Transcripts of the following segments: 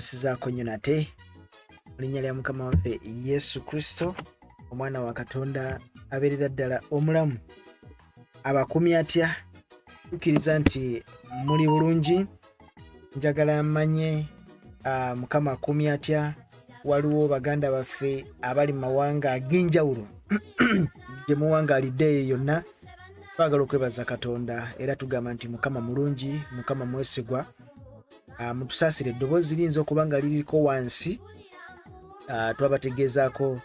balamusizaako nnyo nate mu linnya lya mukama waffe yesu kristo omwana wa katonda abeerera ddala omulamu. Abakumi atya tukkiriza nti muli bulungi njagala mmanye ah, mukama akumi atya waliwo baganda baffe abali mu mawanga ag'enjawulo gye muwangaalidde eyo yonna. Twagala okwebaza katonda era tugamba nti mukama mulungi mukama mwesigwa mutusaasire eddoboozi liyinza okuba nga liriko wansi. Ah, twabategeezaako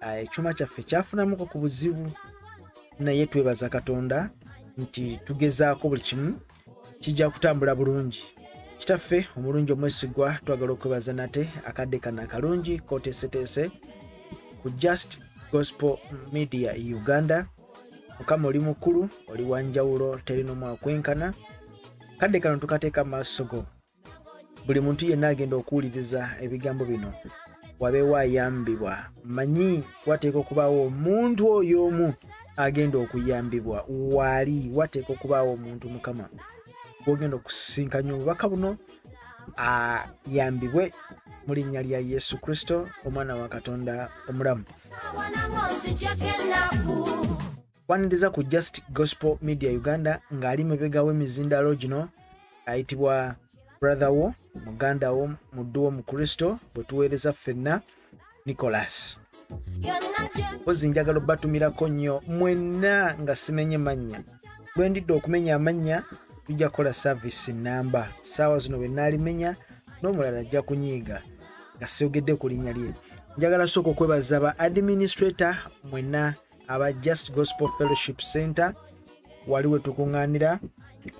ah, ekyuma kyaffe kyafunamuko ku buzibu. Naye twebaza katonda nti tugezaako buli kimu kijja kutambula bulungi. Kitaffe omulungi omwesigwa twagala okwebaza nate akadde kano akalungi koteeseteese ku just gospel media uganda. Mukama oli mukulu oli wanjawulo terinomu akwenkana kadde kano tukateeka maaso go buli muntu yenna agenda okuwuliriza ebigambo bino. Wabeewo ayambibwa manyi wateeka okubaawo omuntu oyo omu agenda okuyambibwa. Waali wateeka okubaawo omuntu mukama. Gwogenda okusinkanya obubaka buno ayambibwe mu linnya lya yesu kristo omwana wa katonda omulamu. Kwaniriza ku just gospel media uganda ng'ali mabega w'emizindalo gino ayitibwa brother wo muganda wo muddu wo mu kristo bwe tuweereza ffenna nicolas mpozi njagala obbatumirako nnyo mwenna nga simenye mannya bwe ndidde okumenya amannya tujja kukola saavisi namba. Saawa zino bwe naalimenya n'omulala ajja kunyiiga nga siogedde ku linnya lye. Njagala sooka okwebaza ba administrator mwenna aba just gospel fellowship center wali we tukuŋŋaanira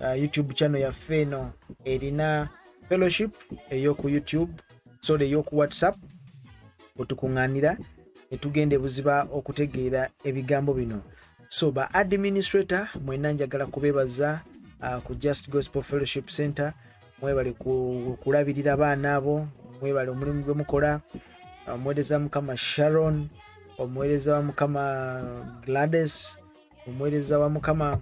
uh, youtube channel yaffe eno erina fellowship ey'oku youtube sorry ey'oku whatsapp. Wetukuŋŋaanira netugenda ebuziba okutegeera ebigambo bino. So ba administrator mwenna njagala kubeebaza uh, ku just gospel fellowship center mwebale ku- kulabirira abaana abo mwebale omulimu gwe mukola omuweereza mukama sharon omuweereza wa mukama gladys omuweereza wa mukama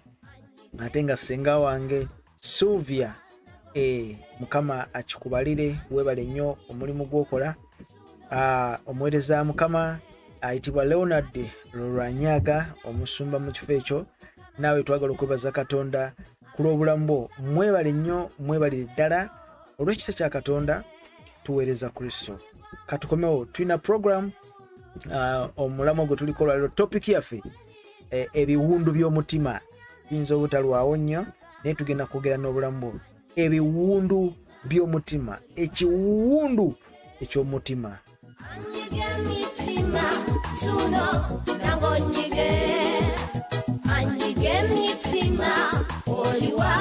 ate nga senga wange. Sylvia e, mukama akikubalire weebale nnyo omulimu gwokola. Ah, omuweereza mukama ayitibwa leonard lolwanyaga omusumba mu kifo ekyo. Naawe twagala okwebaza katonda ku lw'obulamu bwo. Mwebale nnyo mwebalire ddala. Olw'ekisa kya katonda tuweereza kristo. Katukomewo tulina program uh, omulamu gwe tuliko olwaliro topiki yaffe e, ebiwundu by'omutima biyinza obutalwawo nnyo naye tugenda kwogera n'obulamu bwo. Ebiwundu by'omutima ekiwundu eky'omutima. Anyige emitima suno nagonyige anyige emitima oliwa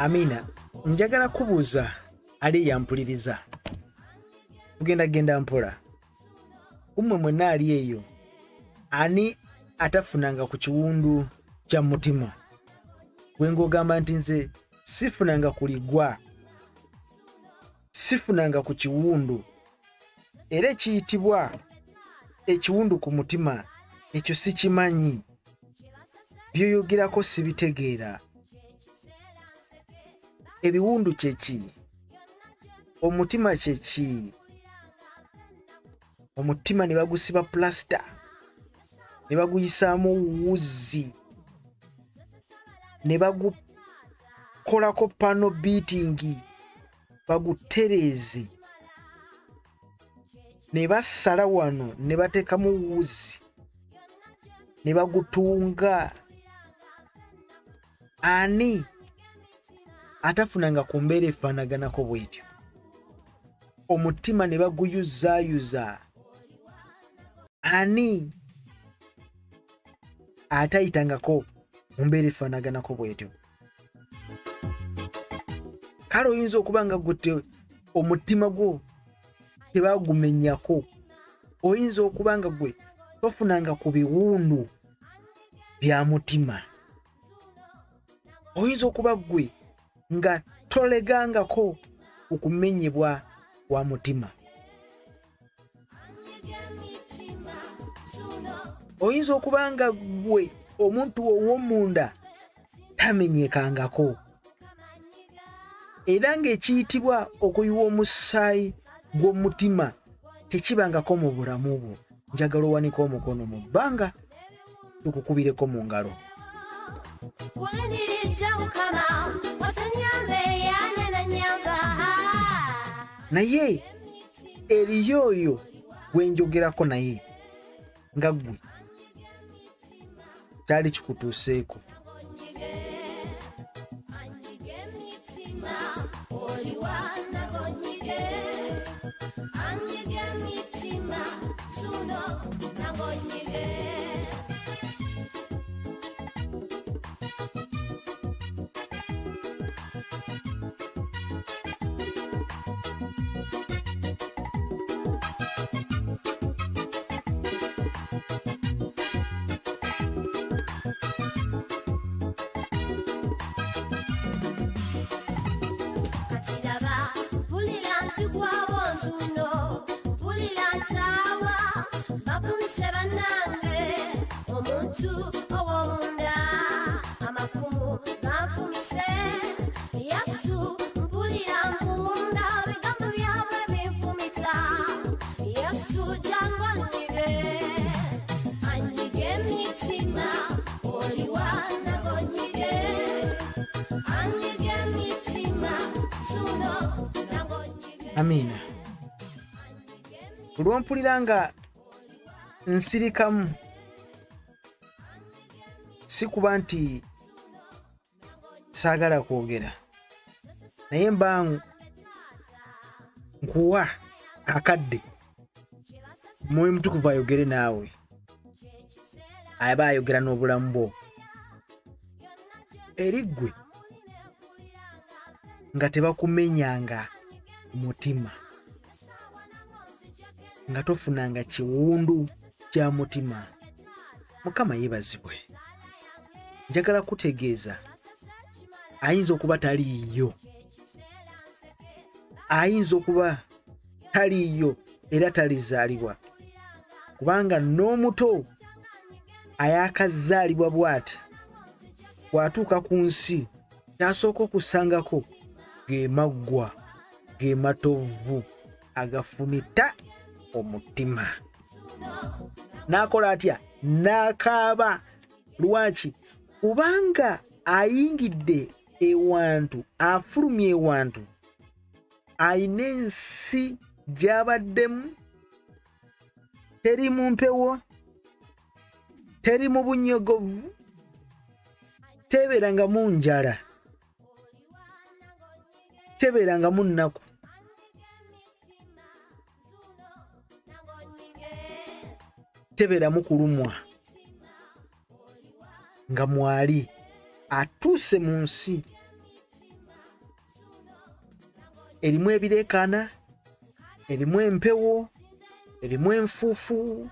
amina njagala kubuuza ali yampuliriza. Tugenda genda mpola. Kummwe mwenna ali eyo. Ani atafunanga ku kiwundu kya mutima gwe ng'ogamba nti nze sifunanga kuligwa sifunanga ku kiwundu era ekiyitibwa ekiwundu ku mutima ekyo sikimanyi. Byoyogerako sibitegeera ebiwundu kyeki omutima kyeki omutima ne bagusiba pulasita ne baguyisaamu wuzi ne bagukolako pano biitingi bagutereeze ne basala wano ne bateekamu wuzi ne bagutunga. Ani atafunanga ku mbeera efaanaganako bw'etyo omutima ne baguyuzaayuza. Ani atayitangako mu mbeera efaanaganako bw'etyo? Kale oyinza okuba nga gwe te- omutima gwo tebagumenyako. Oyinza okuba nga gwe tofunanga ku biwundu bya mutima. Oyinza okuba gwe nga tolegangako ku kumenyebwa kwa mutima. Oyinza okuba nga gwe omuntu ow'omunda tamenyekangako era ng'ekiyitibwa okuyiwa omusaayi gw'omutima tekibangako mu bulamu bwo. Njagala owanika omukono mu bbanga tukukubireko mu ngalo. Wandiridde Mukama, naye eriyo oyo gwe njogerako naye nga ggwe kyali kikutuuseeko olwompulira nga nsirikamu. Si kuba nti saagala kwogera. Naye mba nkuwa akadde mwoyo mutukuvu ayogere naawe aba ayogera n'obulamu bwo. Eri ggwe nga tebakumenyanga mutima nga tofunanga kiwundu kya mutima. Mukama yeebazibwe njagala kutegeeza. Ayinza okuba taliiyo. Ayinza okuba taliiyo era talizaalibwa. Kubanga n'omuto ayakazaalibwa bw'ati. Bw'atuuka ku nsi kyasooka okusangako ge maggwa ge matovu agafumita omutima. N'akola atya? N'akaaba. Lwaki? Kubanga ayingidde ewantu afulumya ewantu. Ayina ensi gy'abaddemu. Teri mu mpewo. Teri mu bunyogovu. Tebeerangamu njala. Tebeerangamu nnaku tebeeramu kulumwa nga mwali atuuse mu nsi. Erimu ebireekaana erimu empewo erimu enfuufu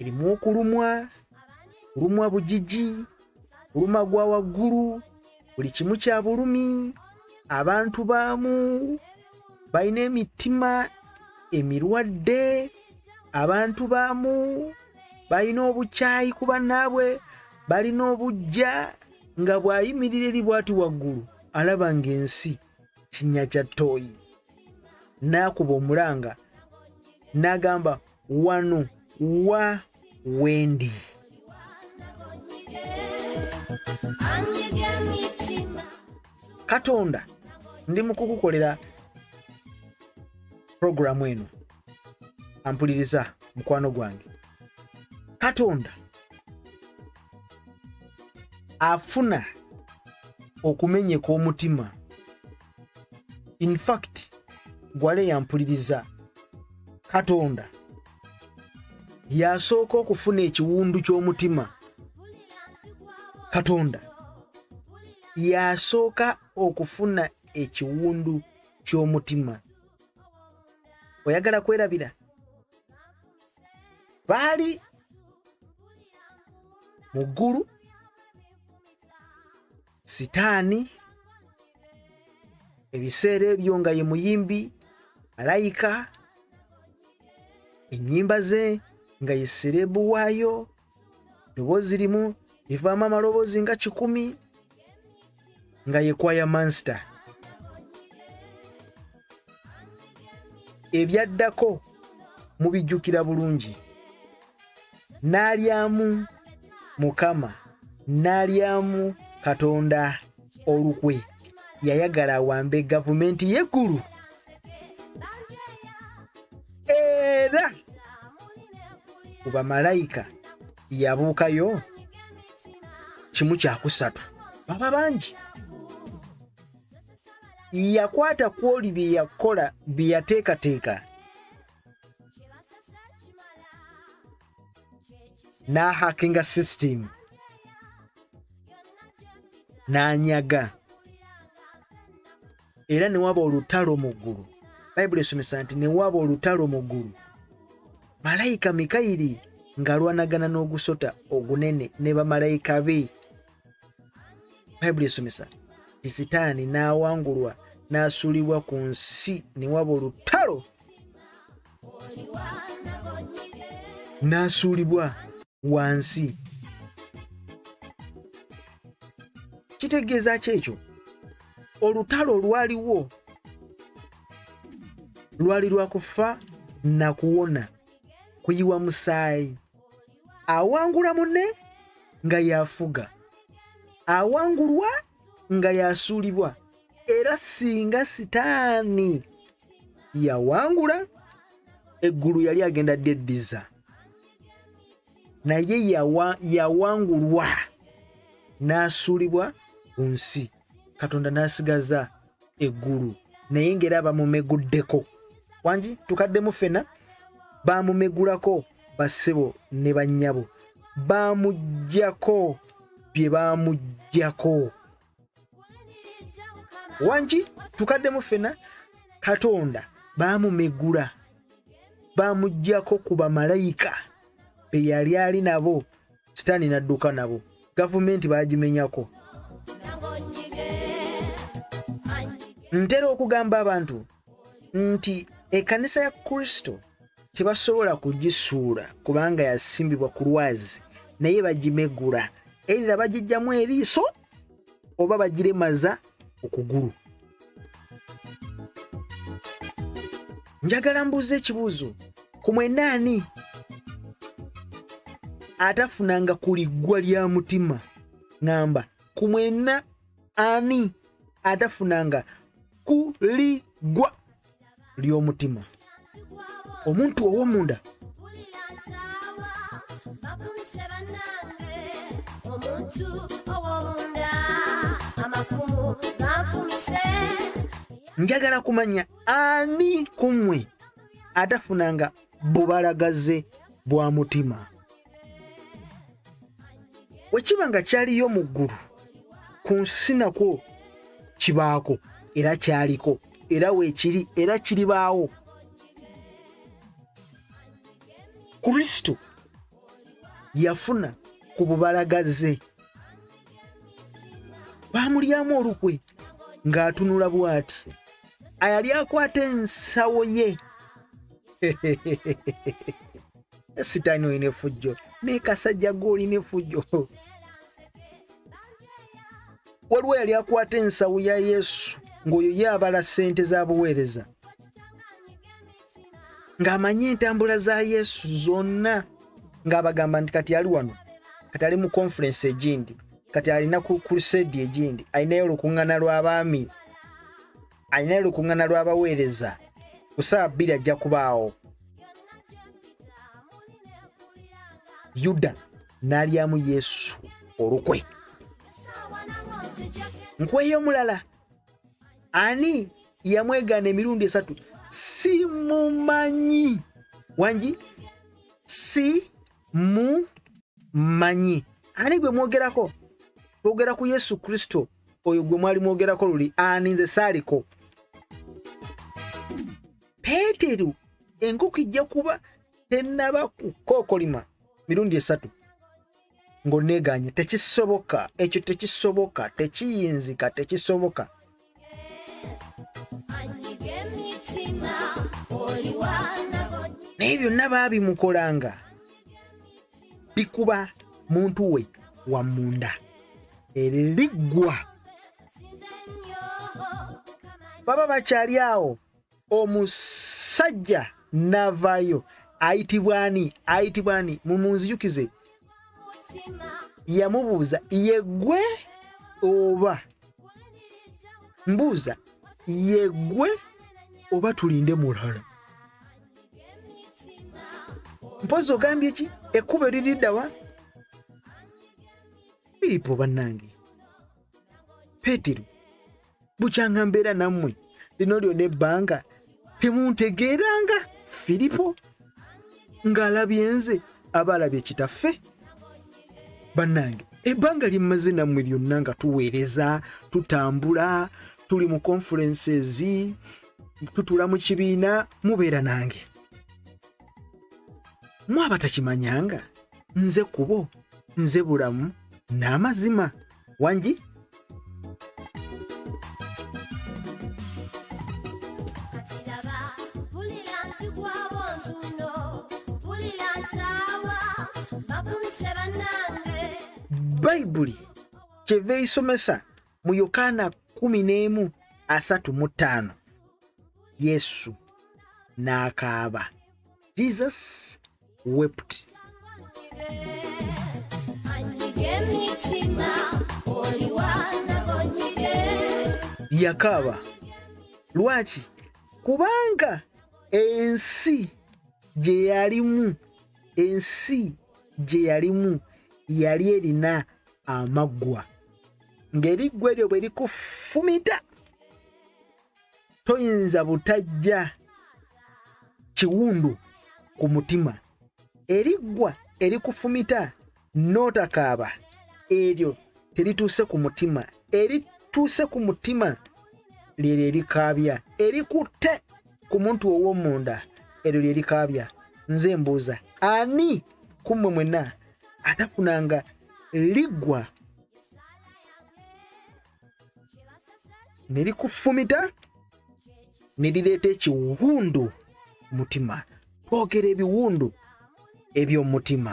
erimu okulumwa kulumwa bugigi kuluma gwa waggulu buli kimu kya bulumi abantu baamu balina emitima emirwadde abantu baamu balina obukyayi ku bannaabwe balina obujja nga bw'ayimirira eri bw'ati waggulu alaba ng'ensi kinnya kya ttooyi. N'akuba omulanga n'agamba wano wa wendi katonda ndi mu kukukolera puroguramu eno. Ampuliriza mukwano gwange katonda afuna okumenyeka omutima. Infact gwale yampuliriza. Katonda yasooka okufuna ekiwundu ky'omutima. Katonda yasooka okufuna ekiwundu ky'omutima. Oyagala kwerabira? Baali mu ggulu sitaani ebiseera ebyo nga ye muyimbi malayika ennyimba ze nga ye serebu waayo ddoboozi limu livaamu amaloboozi nga kikumi nga ye kwaya mansita ebyaddako mubijjukira bulungi. N'alyamu mukama n'alyamu katonda olukwe. Yayagala awambe gavumenti y'eggulu. Era ku bamalayika yabuukayo kimu kyakusatu baba bangi. Yakwata ku oli bye yakola bye yateekateeka n'ahakinga sisitimu n'anyaga. Era ne waba olutalo mu ggulu. Bayibuli esomesa nti ne waba olutalo mu ggulu. Malayika mikayiri ng'alwanagana n'ogusota ogunene ne bamalayika be. Bayibuli esomesa ti sitaani n'awangulwa n'asuulibwa ku nsi ne waba olutalo. N'asuulibwa wansi. Kitegeeza ki ekyo? Olutalo lwaliwo. Lwali lwa kufa na kuwona kuyiwa musaayi. Awangula munne nga yafuga. Awangulwa nga yasuulibwa. Era singa sitaani. Yawangula eggulu yali agenda ddeddiza naye yawa- yawangulwa n'asuulibwa ku nsi. Katonda n'asigaza eggulu naye ng'era bamumeguddeko. Wangi tukaddemu ffena baamumegulako bassebo ne bannyabo baamuggyako bye baamuggyako wangi tukaddemu ffena katonda baamumegula baamuggyako ku bamalayika be yali ali nabo sitaani n'adduka nabo. Gavumenti baagimenyako. Ntera okugamba abantu nti ekkanisa ya kristo tebasobola kugisuula kubanga yasimbibwa ku lwazi naye bagimegula. Eitha bagiggyamu eriiso oba bagiremaza okugulu njagala mbuuza ekibuuzo ku mwenaani atafunanga ku liggwa lya mutima. Ŋŋamba ku mwena ani atafunanga ku liggwa ly'omutima? Omuntu ow'omunda njagala kumanya ani ku mmwe atafunanga bubalagaze bwa mutima bwe kiba nga kyaliyo mu ggulu ku nsi nakwo kibaako era kyaliko era weekiri era kiribaawo. Kristo yafuna ku bubalagaze. Baamulyamu olukwe ng'atunula bw'ati. Ayali akwata ensawo ye. Sitaani olina efujjo nekasajja g'olina efujjo waliwo yali akwata ensawo ya yesu ng'oyo ye abala ssente z'abuweereza ng'amanye entambula za yesu zonna ng'abagamba nti kati ali wano kati ali mu konferensi egindi kati alina ku krusedi egindi alinayo olukuŋŋana lw'abaami alinayo olukuŋŋana lw'abaweereza ku saawa bbiri ajja kubaawo. Yuda n'alyamu yesu olukwe nkweyo omulala ani yamwegaana emirundi esatu? Simumanyi. Wangi? Si mumanyi ani gwe mwogerako? Twogera ku yesu kristo. Oyo gwe mwali mwogerako luli ani nze saaliko? Peetero enkoko ijja kuba tennaba kukookolima mirundi esatu ng'oneeganye tekisoboka ekyo tekisoboka tekiyinzika tekisoboka. Naye byonna baabimukolanga bikuba muntu we wammunda eriggwa baba bakyali awo omusajja n'avaayo ayitibwa ani? Ayitibwa ani? Mumunzijukize yamubuuza yegwe oba mbuuza yegwe oba tulinde mulala? Mpozi ogambye ki? Ekkubo eririddawa firipo bannange. Peetero bukyanga mbeera nammwe lino lyonna ebbanga temuntegeeranga firipo? Ng'alabye nze aba alabye kitaffe bannange. Ebbanga lyemmaze nammwe lyonna nga tuweereza tutambula tuli mu conferences tutula mu kibiina mubeera nange. Mwaba takimanyanga? Nze kubo nze bulamu n'amazima. Wangi bayibuli kyeva eisomesa mu yokaana 11 asatu mu ttaano. Yesu n'akaaba. Jesus wept. Yakaaba lwaki? Kubanga ensi gye yalimu ensi gye yalimu yali erina amaggwa. Ng'eriggwa eryo bwe likufumita toyinza butajja kiwundu ku mutima. Eriggwa erikufumita n'otakaaba eryo terituuse ku mutima. Erituuse ku mutima lyeryo erikaabya erikutte ku muntu ow'omunda eryo lyerikaabya nze mbuuza ani kummwe mwenna atafunanga liggwa ne likufumita ne lireeta ekiwundu mutima twogera ebiwundu eby'omutima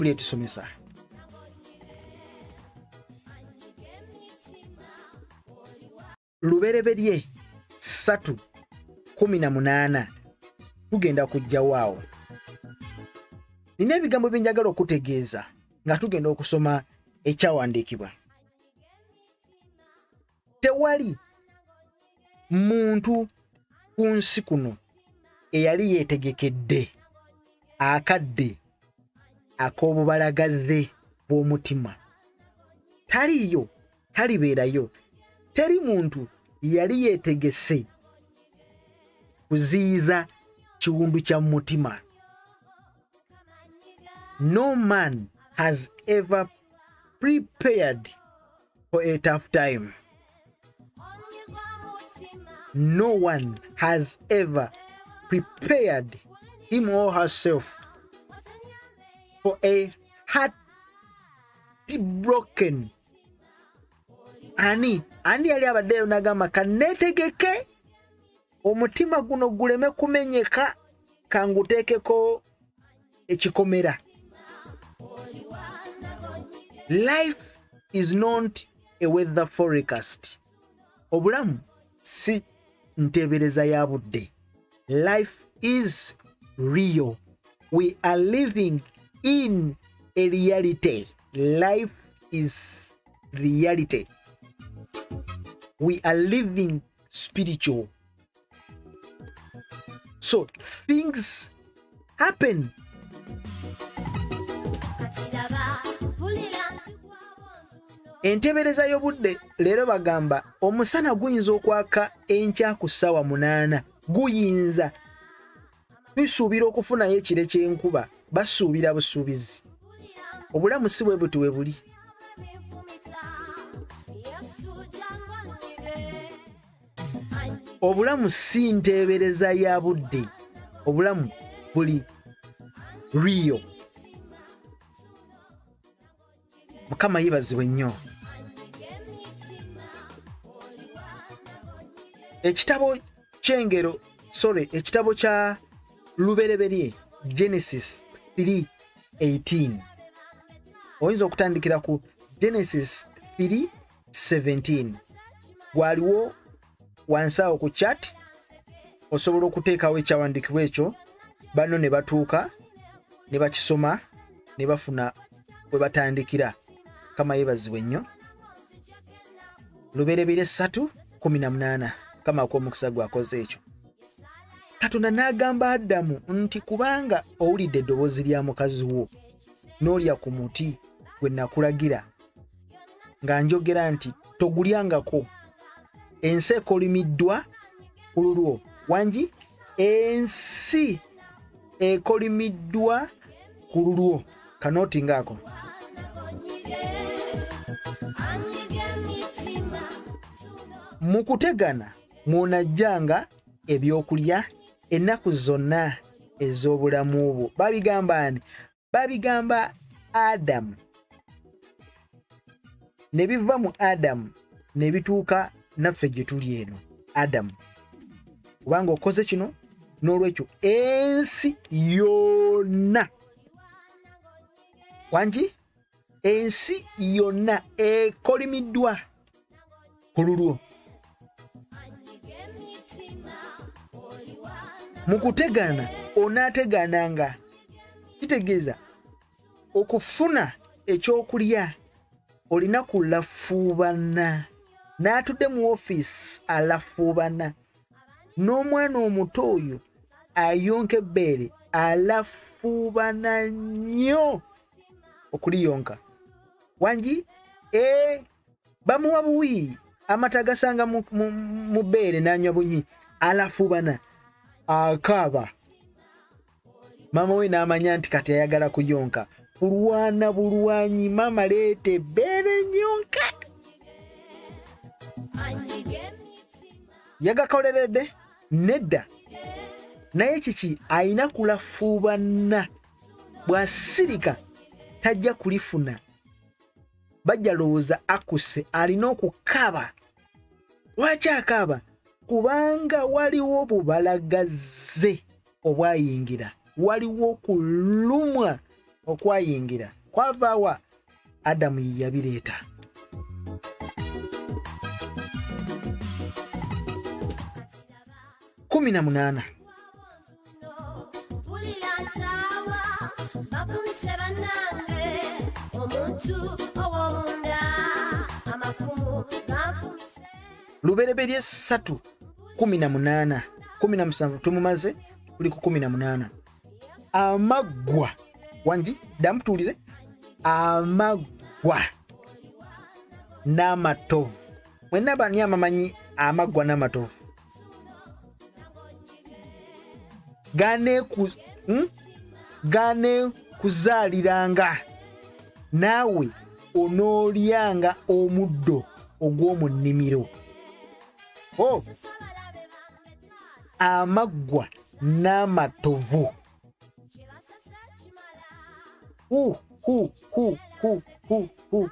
bayibuli etusomesa lubereberye ssatu kumi na munaana tugenda kujjawo awo nina ebigambo bye njagala okutegeeza nga tugenda okusoma ekyawandiikibwa. Tewali muntu ku nsi kuno eyali yeetegekedde akadde ak'obubalagaze bw'omutima. Taliyo talibeerayo. Teri muntu yali yeetegese kuziyiza kiwundu kya mutima. No man has ever prepared for a tough time. No one has ever prepared him or herself for a heart broken. Ani? Ani yali abaddeyo n'agamba kanneetegeke omutima guno guleme kumenyeka kanguteekeko ekikomera. Life is not a weather forecast. Obulamu si nteebereza ya budde. Life is real. We are living in a reality. Life is reality. We are living spiritual. So things happen. Enteebereza y'obudde leero bagamba omusana guyinza okwaka enkya ku ssaawa munaana. Guyinza bisuubira okufunayo ekire ky'enkuba basuubira busuubizi. Obulamu si bwe buti we buli. Obulamu si nteebereza ya budde. Obulamu buli riyo. Mukama yibazibwe nnyo. Ekitabo kyengero sorry ekitabo kya lubereberye genesis 318 oyinza okutandikira ku genesis 317 gwaliwo wansi awo ku chat osobola okuteekawo ekyawandiikibwa ekyo. Bano ne batuuka ne bakisoma ne bafuna we batandikira. Kama yebazibwe nnyo luberebire 3 18 kama akw'omukisa gwakoze ekyo katonda n'agamba adamu nti kubanga owulidde eddoboozi lya mukazi wo n'olya ku muti gwe nakulagira nga njogera nti togulyangako. Ensi ekolimiddwa ku lulwo wangi? Ensi ekolimiddwa ku lulwo kanooti ngaako mu kutegana mw'onajjanga ebyokulya ennaku zonna ez'obulamu bwo. Babigamba ani babigamba adamu ne biva mu adamu ne bituuka naffe gye tuli eno adamu kubanga okoze kino n'olwekyo ensi yonna. Wangi? Ensi yonna ekolimiddwa ku lulwo mu kutegana onaategananga kitegeeza okufuna ekyokulya olina kulafuubana. N'atudde mu ofiisi alafuubana. N'omwana omuto oyo ayonka ebbeere alafuubana nnyo okuliyonka. Wangi? E bamuwa buwi amata gasanga mu- bbeere n'anywa bunywi alafuubana akaaba. Maama we n'amanya nti kati ayagala kuyonka. Bulwana bulwanyi maama leeta ebbeere nyonka yagakoleredde nedda. Naye kiki? Ayina kulafuubana. Bw'asirika tajja kulifuna. Bajja lowooza akuse alina okukaaba. Lwaki akaaba kubanga waliwo bubalagaze obwayingira waliwo kulumwa okwayingira. Kwavaawa adamu yabireeta. Kumi na munaana. Lubereberye ssatu kumi na munaana kumi na musanvu tumumaze tuli ku kumi na munaana amaggwa wangi damutuulire. Amaggwa n'amatovu. Mwenna bani amamanyi amaggwa n'amatovu? Ganeku ganekuzaaliranga naawe onoolyanga omuddo ogw'omu nnimiro. O amaggwa n'amatovu. Hu hu hu hu hu hu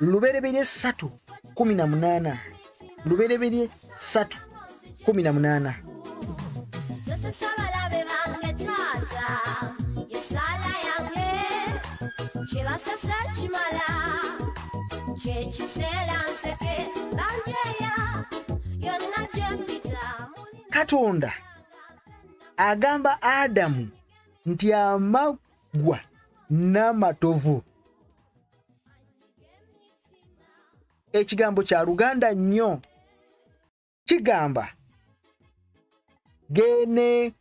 lubereberye ssatu kumi na munaana. Lubereberye ssatu kumi na munaana. Sasa sabalabe katonda agamba adamu nti amaggwa n'amatovu. Ekigambo kya luganda nnyo kigamba gene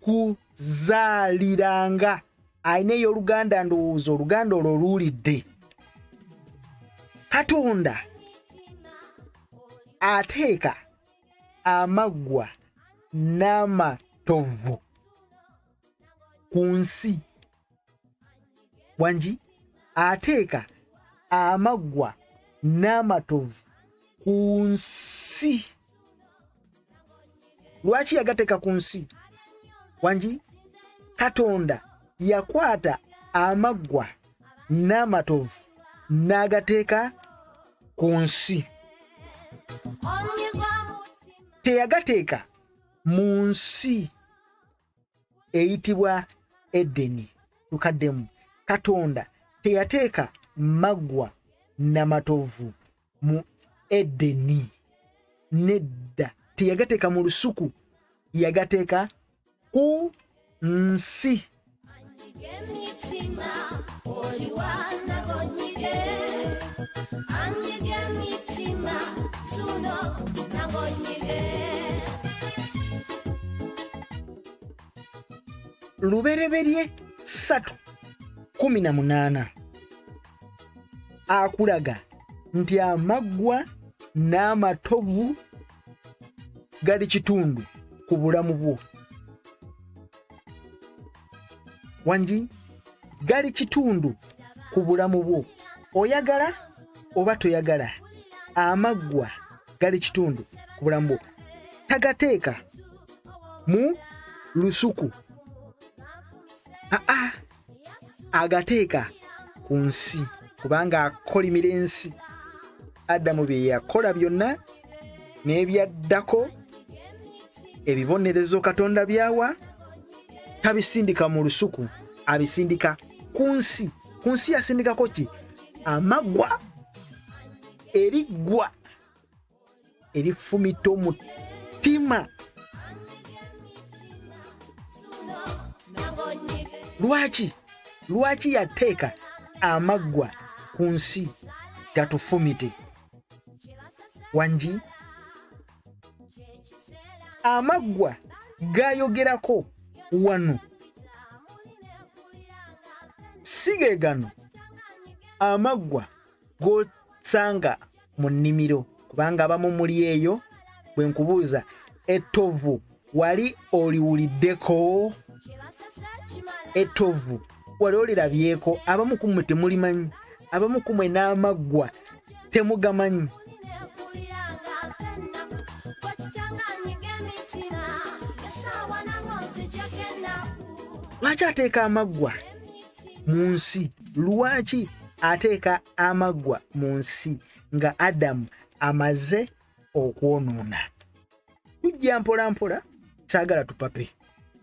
kuzaaliranga. Ayina ey'oluganda ndowooza oluganda olwo luwulidde. Katonda ateeka amaggwa n'amatovu ku nsi. Wangi ateeka amaggwa n'amatovu ku nsi. Lwaki yagateeka ku nsi? Wangi katonda yakwata amaggwa n'amatovu n'agateeka ku nsi. Onyigwa mutima teyagateeka mu nsi eyitibwa edeni tukaddemu. Katonda teyateeka maggwa namatovu mu edeni. Nedda teyagateeka mu lusuku yagateeka ku nsi. Emitima oliwa nagonyige. Anyige emitima suno lubereberye ssatu kumi na munaana. Akulaga nti amaggwa n'amatovu gali kitundu ku bulamu bwo. Wangi gali kitundu ku bulamu bwo. Oyagala oba toyagala amaggwa gali kitundu ku bulamu bwo. Tagateeka mu lusuku aa agateeka ku nsi kubanga akolimira ensi. Adamu bye yakola byonna n'ebyaddako ebibonerezo katonda byawa tabisindika mu lusuku abisindika ku nsi. Ku nsi yasindikako ki? Amaggwa eriggwa erifumita omutima lwaki? Lwaki yateeka amaggwa ku nsi gatufumite wangi amaggwa gayogerako wano. Si ge gano. Amaggwa gosanga mu nnimiro kubanga abamu muli eyo bwe nkubuuza ettovu wali oliwuliddeko ettovu wali olirabyeko abamu kumwe temulimanyi abamu kumwe n'amaggwa temugamanyi. Lwaki ateeka amaggwa mu nsi? Lwaki ateeka amaggwa mu nsi nga adamu amaze okwonoona? Tujja mpola mpola saagala tupape.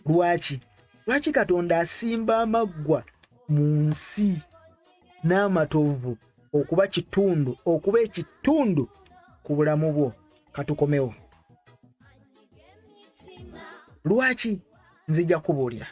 Lwaki lwaki katonda asimba amaggwa mu nsi n'amatovu okuba kitundu okuba ekitundu ku bulamu bwo? Katukomewo. Lwaki nzija kubuulira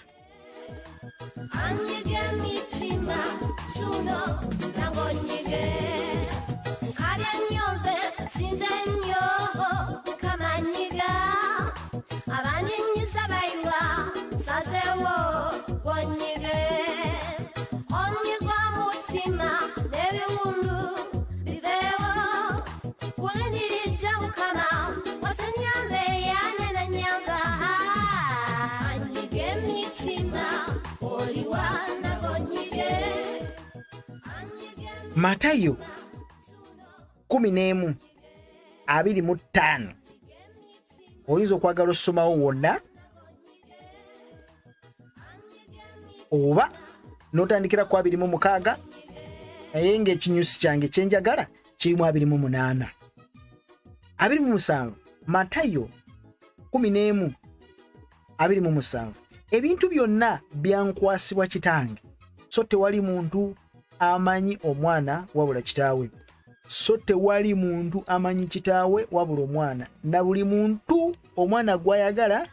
matayo 11 25 oyinza okwagala osomawo wonna? Oba n'otandikira ku 26 naye ng'ekinyusi kyange kyenjagala kirimu 28 27 matayo 11 27 ebintu byonna byankwasibwa kitange. So tewali muntu amanyi omwana wabula kitaawe. So tewali muntu amanyi kitaawe wabula omwana na buli muntu omwana gw'ayagala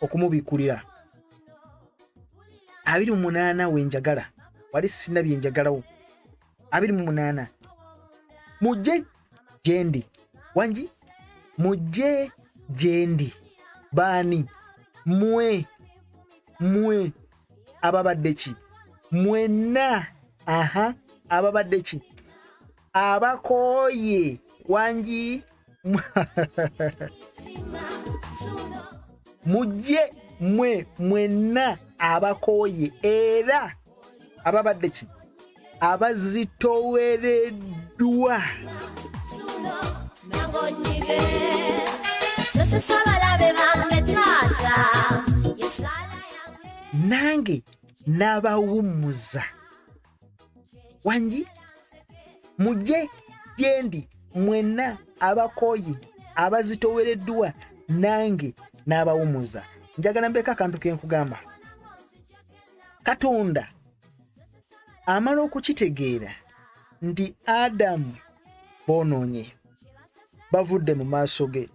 okumubikulira. 28 wenjagala wali sina byenjagalawo 28 mujje gyendi wangi? Mujje gyendi baani? Mwe mwe ababadde ki? Mwenna aha ababadde ki? Abakooye wangi? Mujje mwe mwenna abakooye era ababadde ki? Abazitowereddwa. Nange n'abawummuza wangi? Mujje gyendi mwenna abakooye abazitowereddwa nange n'abawummuza njagala mbeeko akantu ke nkugamba. Katonda amala okukitegeera nti adamu boonoonye bavudde mu maaso ge.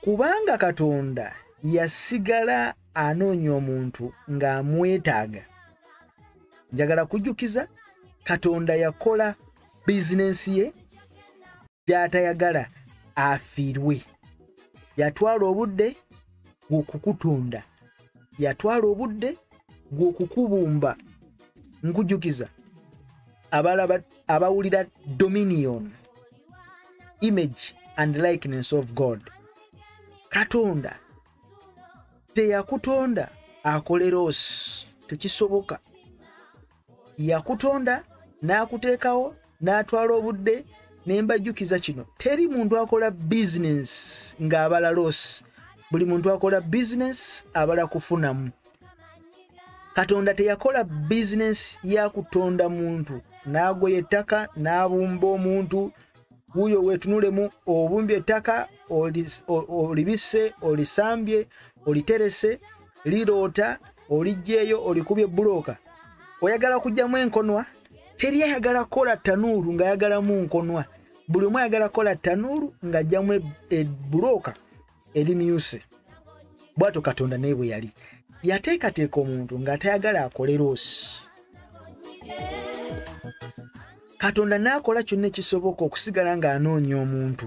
Kubanga katonda yasigala anoonya omuntu ng'amwetaaga njagala kujjukiza katonda yakola bizinensi ye gy'atayagala afiirwe. Yatwala obudde gw'okukutunda yatwala obudde gw'okukubumba nkujjukiza. Abalaba abawulira dominion image and likeness of god. Katonda teyakutonda akolera osi tekisoboka yakutonda n'akuteekawo n'atwala obudde nembajjukiza kino. Teri muntu akola bizinensi ng'abala losi buli muntu akola bizinensi abala kufunamu. Katonda teyakola bizinensi yakutonda muntu. N'agoya ettaka n'abumba omuntu. Wuuyo weetunulemu obumbye ettaka olibisse olisambye oliterese liroota oliggyeeyo olikubye bulooka oyagala kugjamu enkonwa teri ayagala kukola tanuuru ng'ayagalamu nkonwa. Buli omu ayagala kukola tanuuru ng'ajjamu e- ebulooka erimyuse. Bw'atyo katonda naye bwe yali. Yateekateeka omuntu ng'atayagala akole loosi katonda n'akola kyonna ekisoboka okusigala ng'anoonya omuntu.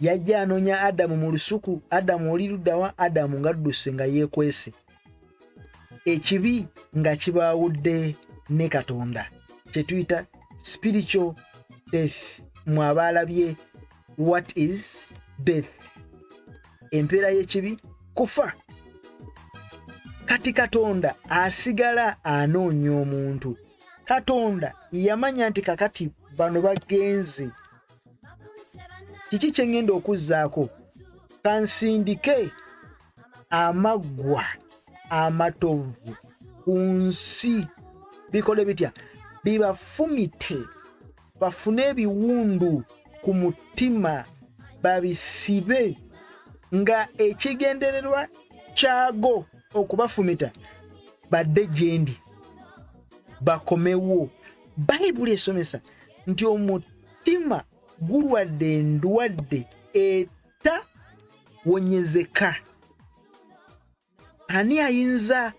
Yajja anoonya adamu mu lusuku adamu oli luddawa adamu ng'adduse nga yeekwese ekibi nga kibaawudde ne katonda kye tuyita spiritual death. Mwe abaalabye what is death? Empeera y'ekibi kufa. Kati katonda asigala anoonya omuntu. Katonda yamanya nti kakati bano bagenze. Kiki kye ŋŋenda okuzzaako? Kansindike amaggwa amatovu ku nsi bikole bitya? Bibafumite bafune ebiwundu ku mutima babisibe nga ekigendererwa kyago okubafumita badde gyendi bakomewo. Bayibuli esomesa nti omutima gulwadde endwadde etawonyezeka ani ayinza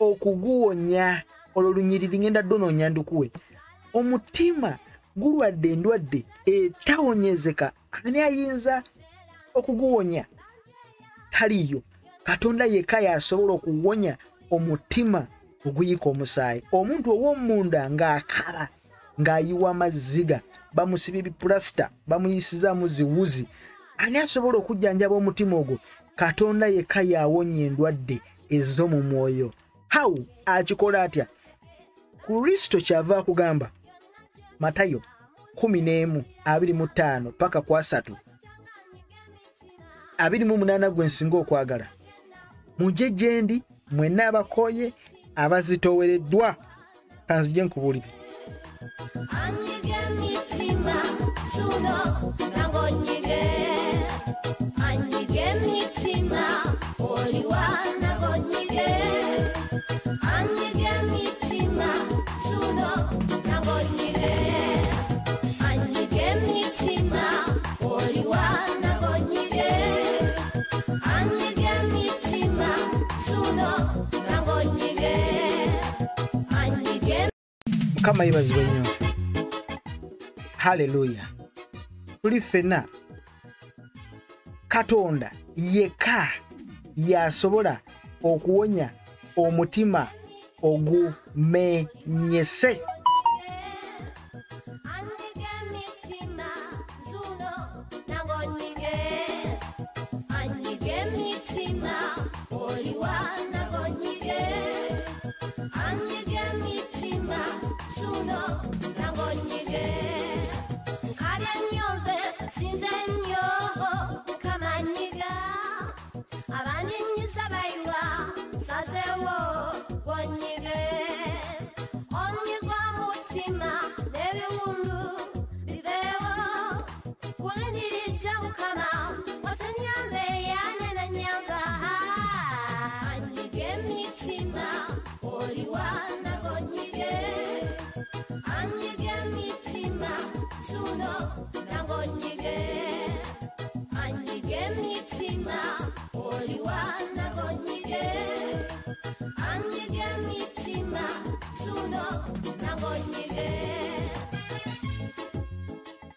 okuguwonya? Olwo lunyiriri ngenda ddonoonya ndukuwe. Omutima gulwadde endwadde etawonyezeka. Ani ayinza okuguwonya? Taliyo. Katonda yekka yasobola okuwonya omutima oguyika omusaayi. Omuntu ow'omunda ng'akala ng'ayiwa amaziga bamusibye ebipulasita bamuyisizaamu ziwuzi ani asobola okujjanjaba omutima ogwo katonda yekka yawonya endwadde ez'omu mwoyo. Hawu akikola atya? Kristo kyava akugamba matayo 1125 paka ku asatu. 28 gwe nsinga okwagala. Mujje gye ndi mwenna abakooye abazitowereddwa kanzije nkubuulire. Anyige mitima suno nango mukama yebazibwe nnyo haleluya tuli ffenna katonda yekka yasobola okuwonya omutima ogumenyese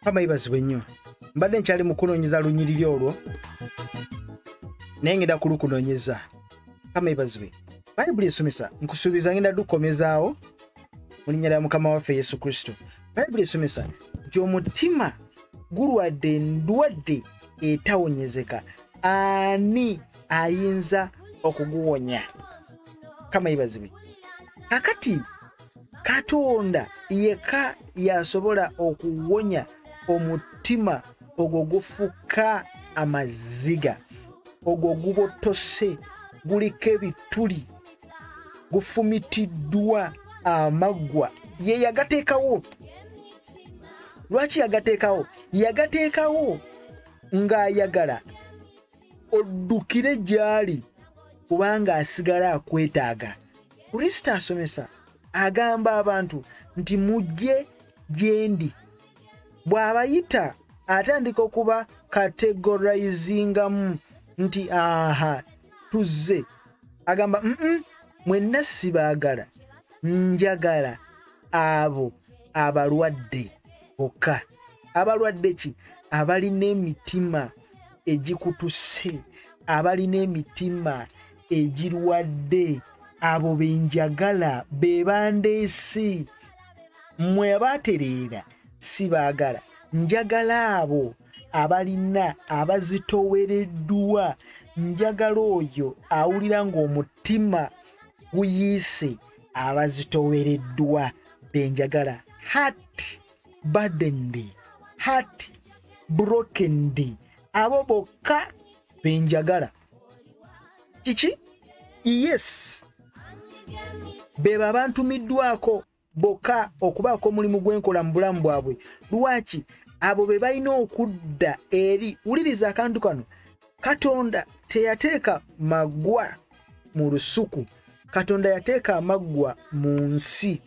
mukama yebazibwe nnyo mbadde nkyali mu kunoonyeza lunyiriri olwo naye ngenda kulukunoonyeza. Mukama yebazibwe bayibuli esomesa nkusuubiza ngenda dukomezaawo mu linnya lya mukama waffe yesu kristo. Bayibuli esomesa nti omutima gulwadde endwadde etawonyezeka. Ani ayinza okuguwonya? Mukama yebazibwe kakati katonda yekka yasobola okuwonya omutima ogwo gufuka amaziga ogwo gubotose guliko ebituli gufumitiddwa amaggwa ye yagateekawo. Lwaki yagateekawo? Yagateekawo ng'ayagala oddukire gy'ali kubanga asigala akwetaaga. Kristo asomesa agamba abantu nti mujje gye ndi bw'abayita atandika okuba kategorizingamu nti aha tuzze. Agamba mm mwenna sibaagala njagala abo abalwadde bokka. Abalwadde ki? Abalina emitima egikutuse abalina emitima egirwadde abo benjagala be bandeesi mmwe abaatereera sibaagala njagala abo abalina abazitowereddwa. Njagala oyo awulira ng'omutima guyiise abazitowereddwa. Benjagala hat badendi hat brokendi abo bokka benjagala kiki? Yes. Bebo abantumiddwako bokka okubaako omulimu gwenkola mu bulamu bwabwe. Lwaki? Abo be balina okudda eri wuliriza akantu kano. Katonda teyateeka maggwa mu lusuku. Katonda yateeka amaggwa mu nsi.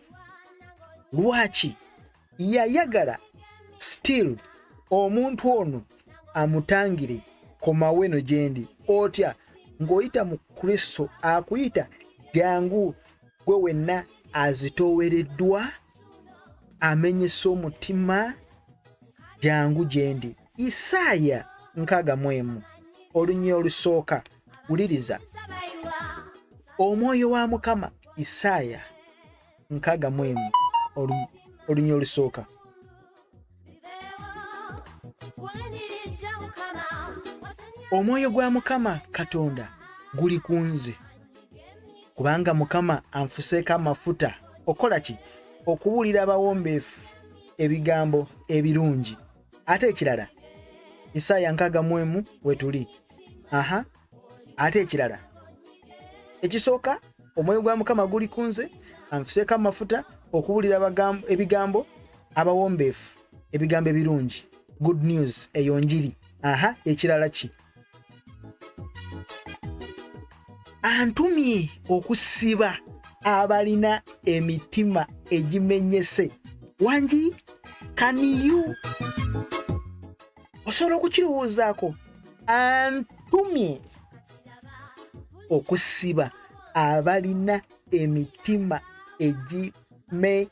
Lwaki? Yayagala still omuntu ono amutangire komaweno gyendi otya? Ng'oyita mu kristo akuyita jangu gwe wenna azitowereddwa amenyesa omutima jangu gyendi isaaya nkaaga mu emu olunya olusooka wuliriza. Omwoyo wa mukama isaaya nkaaga mu emu olu- olunya olusooka. Omwoyo gwa mukama katonda guli ku nze kubanga mukama anfuseeko amafuta. Okola ki? Okubuulira abawombeefu ebigambo ebirungi. Ate ekirala isaaya nkaaga mu emu wetuli aha ate ekirala. Ekisooka omwoyo gwa mukama guli ku nze anfuseeko amafuta okuwulira ebigambo abawombeefu ebigambo ebirungi. Good news eyo njiri. Aha ekirala ki antumye okusiba abalina emitima egimenyese. Wangi kaniyu osobola okukirowoozaako antumye okusiba abalina emitima egimenyese.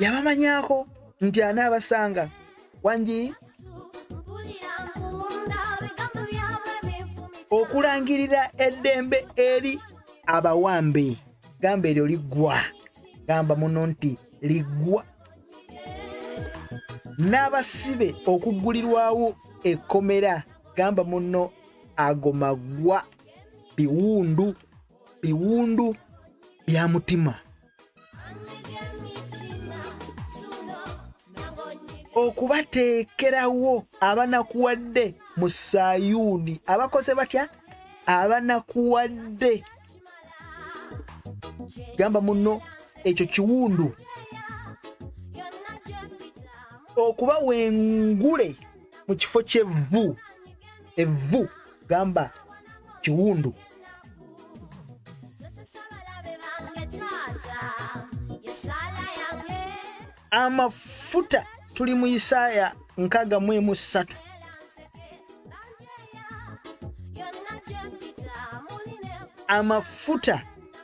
Yabamanyako nti anaabasanga? Wangi okulangirira eddembe eri abawambe gamba eryo liggwa. Gamba muno nti liggwa. N'abasibe okuggulirwawo ekkomera. Gamba muno ago magwa biwundu. Biwundu bya mutima okubateekerawo abanakuwadde mu sayuuni. Abakoze batya? Abanakuwadde. Gamba muno ekyo kiwundu. Okuba wengule mu kifo ky'evvu. Evvu gamba kiwundu. Amafuta tuli mu isaaya nkaaga mu emu ssatu. Amafuta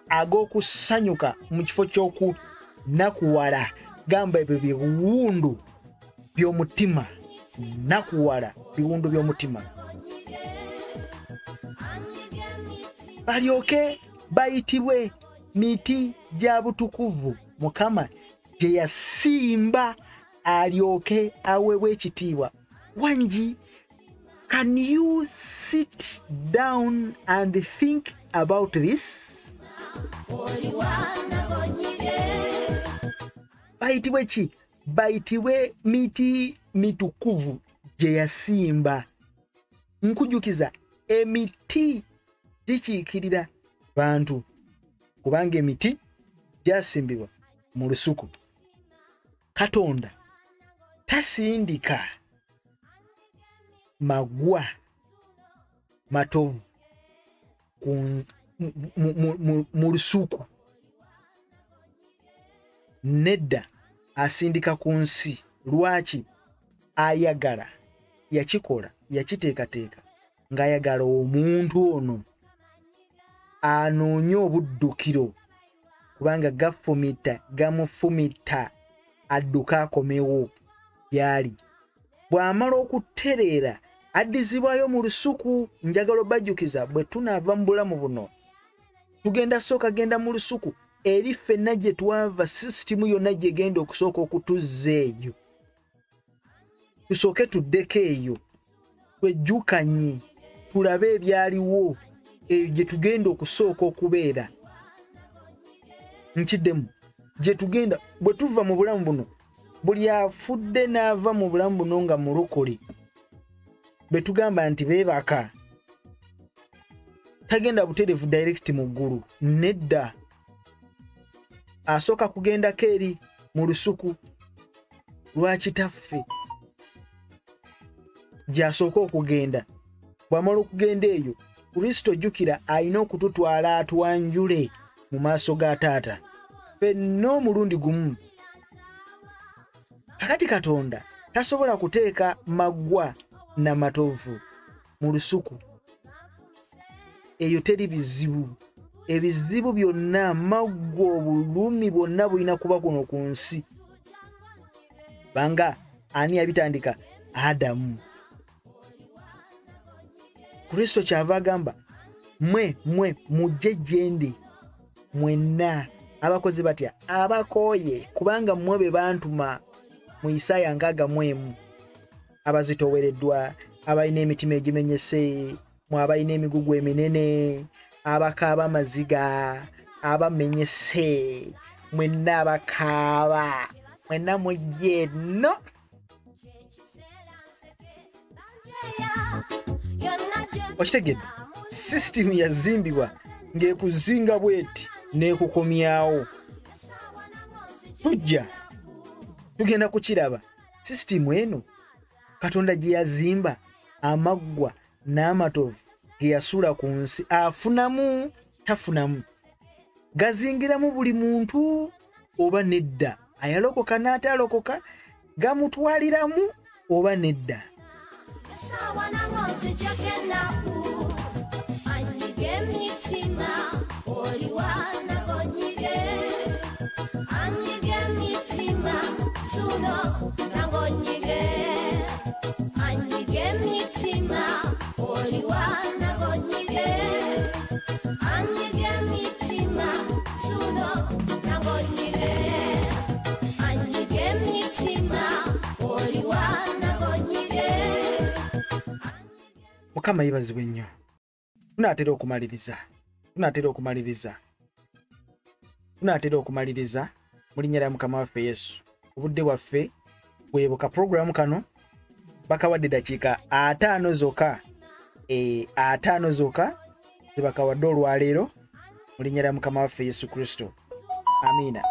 ag'okusanyuka mu kifo ky'okunakuwala gamba ebyo biwundu by'omutima. Nakuwala biwundu by'omutima. Balyoke bayitibwe miti gya butukuvu. Mukama gye yasimba alyoke aweebwa ekitiibwa. Wangi can you sit down and think about this? Bayitibwe ki? Bayitibwe miti mitukuvu gye yasimba. Nkujukiza emiti gikiikirira bantu kubanga emiti gyasimbibwa mu lusuku. Katonda tasindika magwa matovu ku- mu- mu- mu- mu lusuku. Nedda asindika ku nsi lwaki ayagala yakikola yakiteekateeka ng'ayagala omuntu ono anoonye obuddukiro kubanga gafumita gamufumita adduke akomewo byali bw'amala okutereera addizibwayo mu lusuku njagala obajjukiza bwe tunaava mu bulamu buno. Tugenda sooka genda mu lusuku eri ffenna gye twava sisitimu yonna gyegenda okusooka okutuzza eyo. Tusooke tuddeko eyo. Twejjukanye tulabe ebyaliwo eyo gye tugenda okusooka okubeera. Nkiddemu gye tugenda bwe tuva mu bulamu buno buli afudde n'ava mu bulamu buno nga mulokole bwe tugamba nti beebaka tagenda butereevu direct mu ggulu nedda. Asooka kugendako eri mu lusuku lwa kitaffe gy'asooka okugenda bw'amala okugenda eyo kristo jjukira alina okututwala atwanjule mu maaso ga taata. Ffenna omulundi gumu kakati katonda tasobola kuteeka maggwa na matovu mu lusuku. Eyo teri bizibu. Ebizibu byonna maggwa obulumi bwonna bulina kuba kuno ku nsi. Banga ani yabitandika adamu. Kristo kyava agamba mwe mwe mujje gyendi mwenna. Abakozi batya abakooye kubanga mmwe be bantuma mu isaaya nkaaga mu emu abazitowereddwa abalina emitima egimenyese mu abalina emigugu eminene abakaaba amaziga abamenyese mwenna abakaaba mwenna mujja eno okitegedde? Sisitimu yazimbibwa ng'ekuzinga bweti n'ekukomyawo. Tujja tugenda kukiraba. Sisitimu eno katonda gye yazimba amaggwa n'amatovu ge yasuula ku nsi afunamu tafunamu. Gazingiramu buli muntu oba nedda. Ayalokoka n'atalokoka gamutwaliramu oba nedda. Sawa na ngozi kyekennaku anyige emitima oliwa nagonyige mukama yebazibwa ennyo. Tunaatera okumaliriza. Tunaatera okumaliriza. Tunaatera okumaliriza mu linnya lya mukama waffe yesu. Obudde bwaffe bwebuka puroguramu kano bakawadde dakiika ataano zokka e, ataano zokka zebakawadde olwaleero mu linnya lya mukama waffe yesu kristo. Amiina.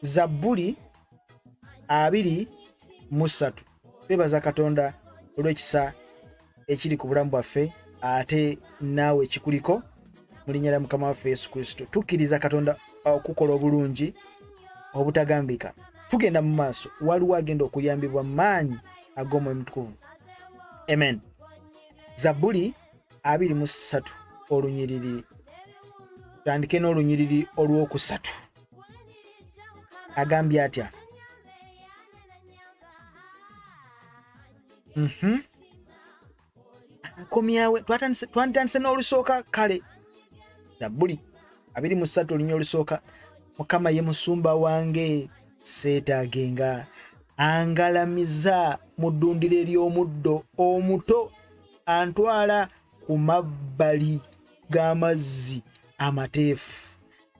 Zabbuli abiri mu ssatu. Twebaza katonda olw'ekisa ekiri ku bulamu bwaffe ate naawe ekikuliko mu linnya lya mukama waffe yesu kristo. Tukkiriza katonda okukola obulungi obutagambika. Tugenda mu maaso waliwo agenda okuyambibwa maanyi ag'omwoyo mutukuvu. Amen. Zabbuli 23 olunyiriri. Tutandike n'olunyiriri olwokusatu. Agambye atya? Mhm. akomyawe twatandise twanditandise n'olusooka kale. Zabbuli abiri mu ssatu olunya olusooka. Mukama ye musumba wange seetaagenga angalamiza mu ddundiro ery'omuddo omuto antwala ku mabbali g'amazzi amateefu.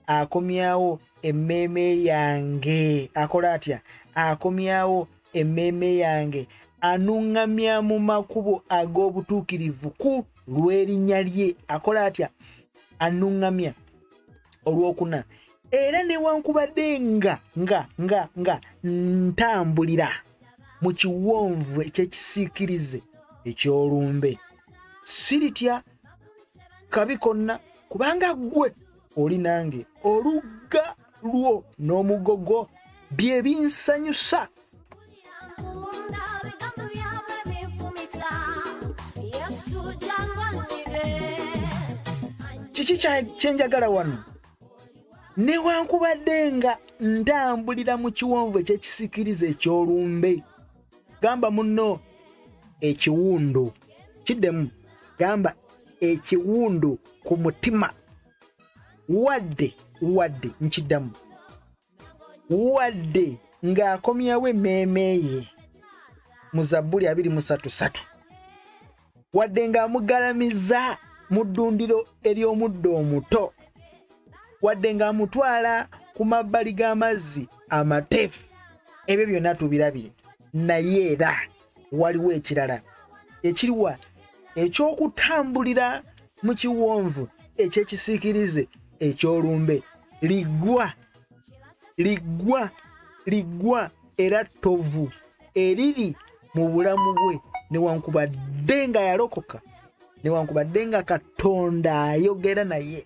Akomyawo emmeeme yange. Akola atya? Akomyawo emmeeme yange anuŋŋamya mu makubo ag'obutuukirivu ku lw'erinnya lye. Akola atya? Anuŋŋamya olwokuna. Era newankubadde nga nga nga nga ntambulira mu kiwonvu ekyekisiikirize ekyolumbe. Siritya kabi konna kubanga ggwe oli nange olugga lwo n'omugo gwo bye binsanyusa kiki kyenjagala wano? Newankubadde nga ntambulira mu kiwonvu ekyekisikiriza ekyolumbe. Gamba muno ekiwundu. Kiddemu. Gamba ekiwundu ku mutima. Wadde wadde nkiddamu. Wadde ng'akomyawo emmeeme ye mu zabbuli 233 wadde ng'amugalamiza mu ddundiro ery'omuddo omuto. Wadde ng'amutwala ku mabbali g'amazzi amateefu. Ebyo byonna tubirabire naye era waliwo ekirala. Ekiriwa eky'okutambulira mu kiwonvu ekyekisiikirize ekyolumbe. Liggwa liggwa liggwa era ttovu. Eriri mu bulamu bwe newankubadde nga yalokoka newankubadde nga katonda ayogera naye.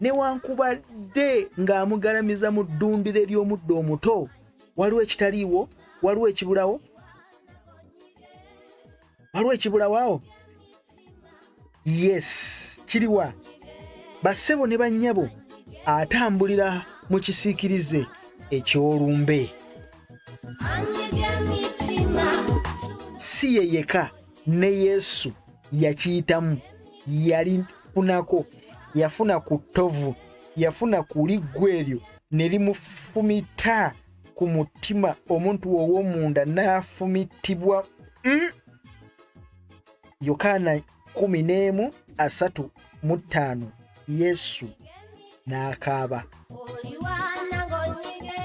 Newankubadde ng'amugalamiza mu ddundiro ery'omuddo omuto. Waliwo ekitaliiwo? Waliwo ekibulawo? Waliwo ekibulawaawo yes kiriwa bassebo ne bannyabo atambulira mu kisiikirize ekyolumbe. Si ye yeka ne yesu yakiyitamu yalifunako yafuna ku ttovu yafuna ku liggwa eryo ne limufumita ku mutima omuntu ow'omunda n'afumitibwa Mm! yokaana 1 asatu mu ttaano yesu n'akaaba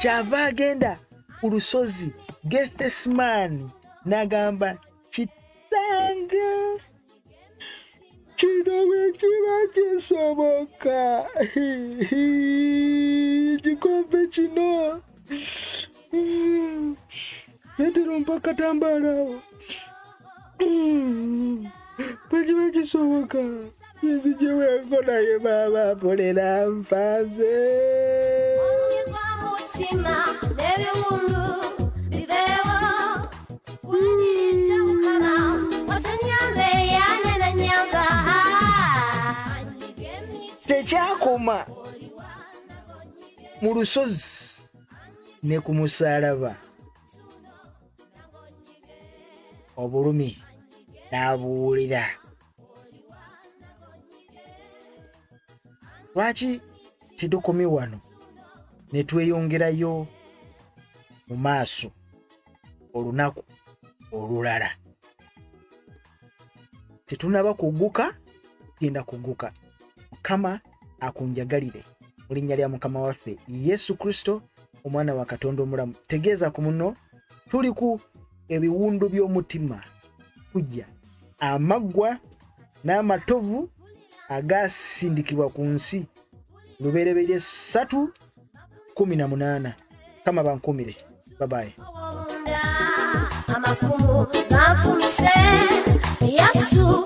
kyava agenda ku lusozi gethesmaani n'agamba kitanga kino bwe kiba kisoboka ekikompe kino yaterompa katambaalawo bwe kiba kisoboka yezigyeweko naye baaba mpolera nfanze Onyiva mutima n'ebiwundu tekyakoma mu lusozi. Ne ku musaalaba. Obulumi. N'abuwulira. Lwaki tetukomi wano? Ne tweyongerayo mu maaso olunaku olulala. Tetunaba kugguka genda kugguka. Mukama akunjagalire. Mu linnya lya mukama waffe yesu kristo omwana wa katonda omulamu. Tegeeza ku muno tuli ku ebiwundu by'omutima. Kujja amaggwa n'amatovu agasindikibwa ku nsi. Lubereberye 3 18 kama bankumire babaye owunda amafumu ganfumise yasu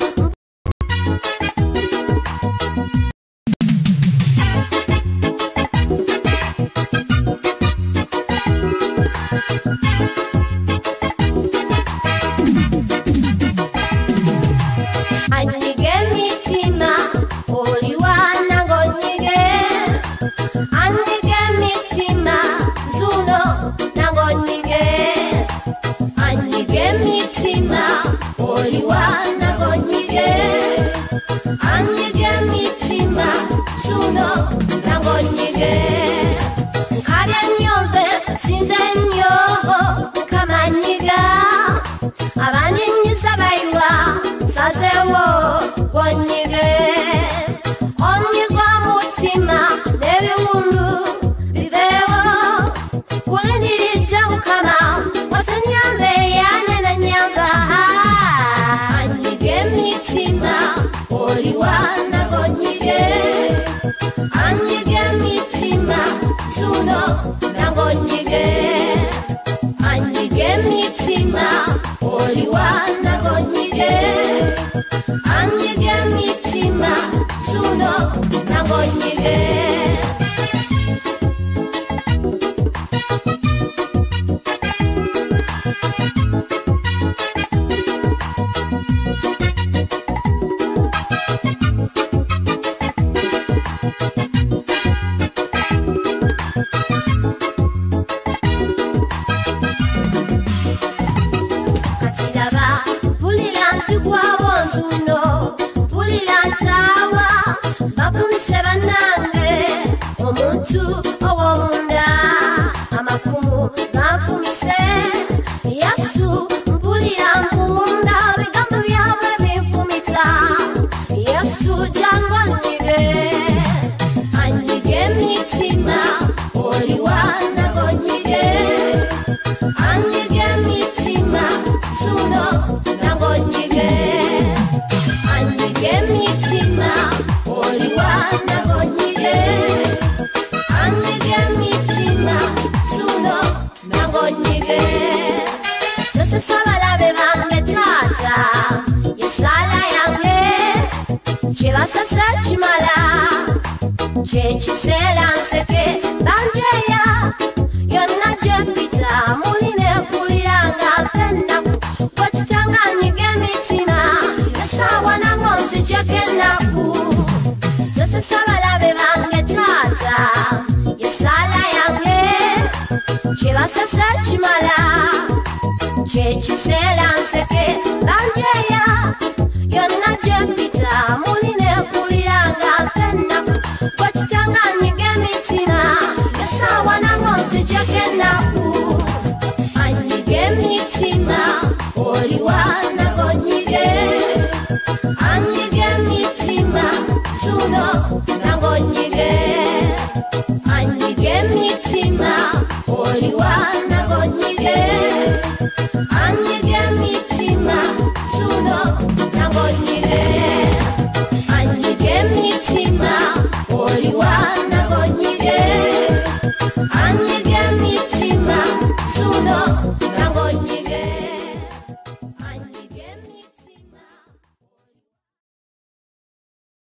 yasu